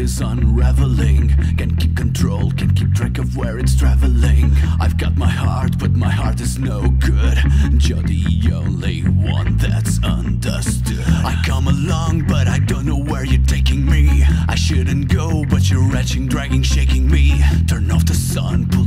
is unraveling. Can't keep control, can't keep track of where it's traveling. I've got my heart, but my heart is no good. You're the only one that's understood. I come along, but I don't know where you're taking me. I shouldn't go, but you're retching, dragging, shaking me. Turn off the sun, pull